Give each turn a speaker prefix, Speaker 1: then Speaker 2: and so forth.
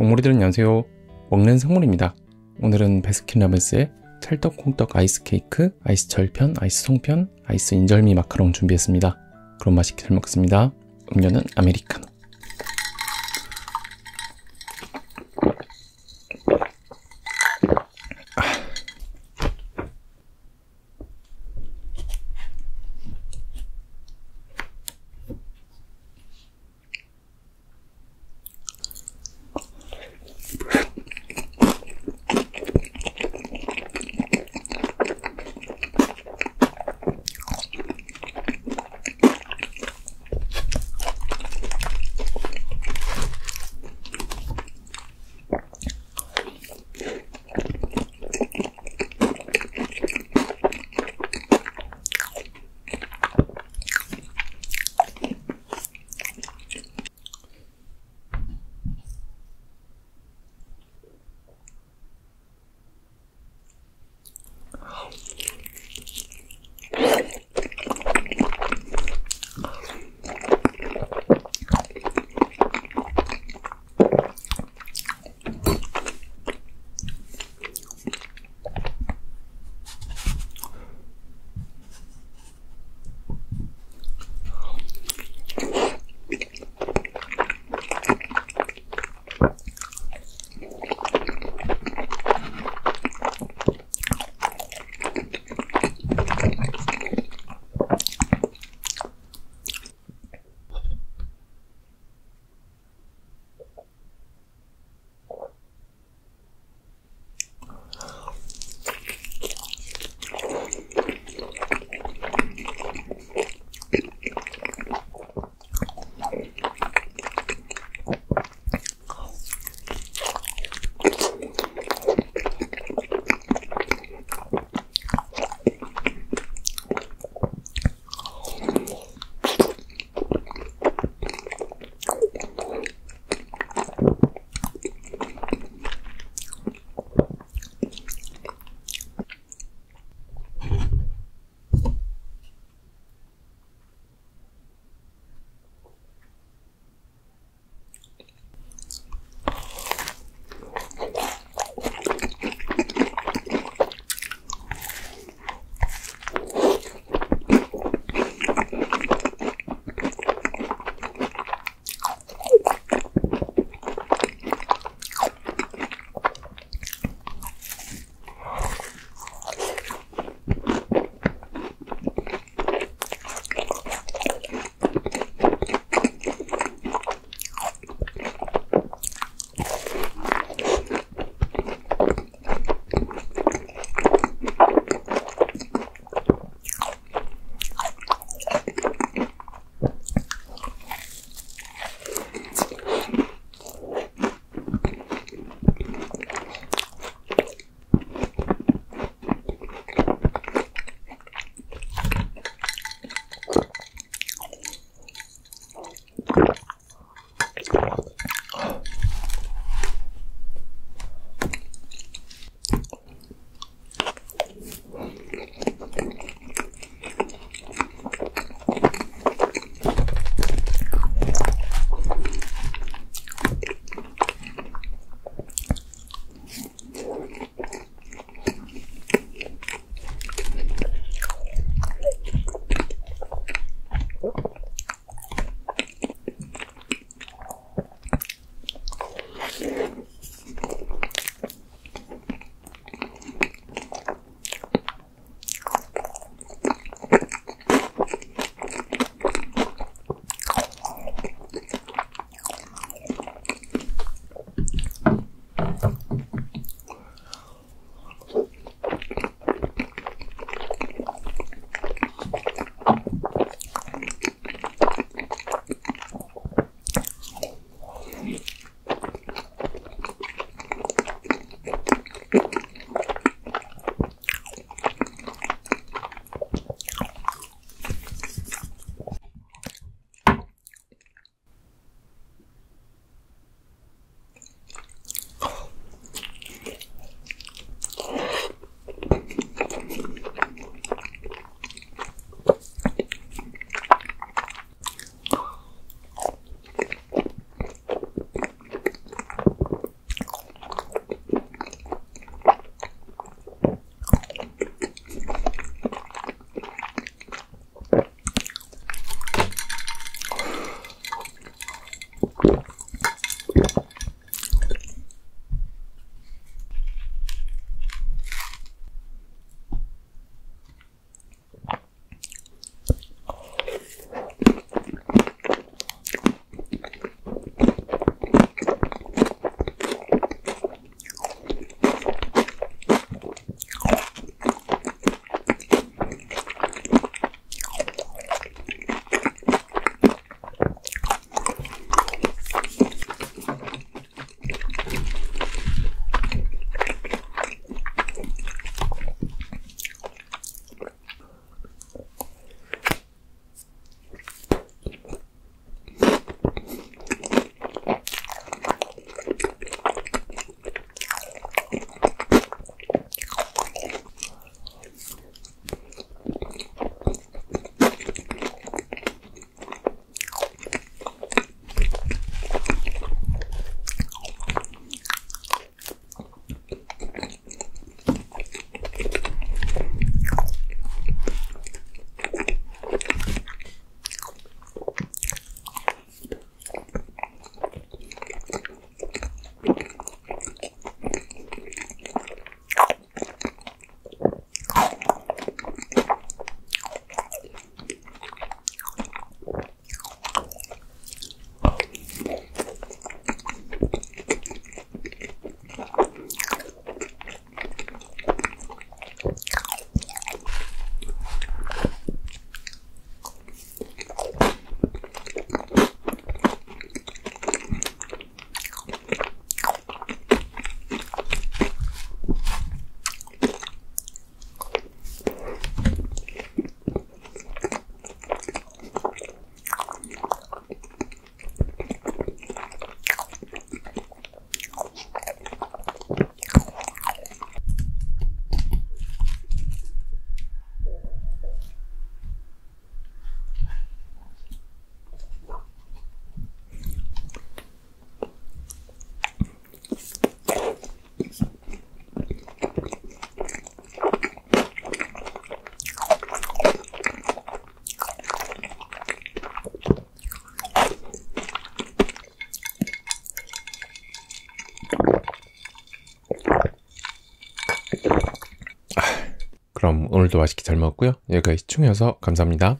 Speaker 1: 먹물이들은 안녕하세요. 먹는 생물입니다. 오늘은 베스킨라빈스의 찰떡콩떡 아이스 케이크, 아이스 절편, 아이스 송편, 아이스 인절미 마카롱 준비했습니다. 그럼 맛있게 잘 먹겠습니다. 음료는 아메리카노. 그럼 오늘도 맛있게 잘 먹었고요. 여기까지 시청해주셔서 감사합니다.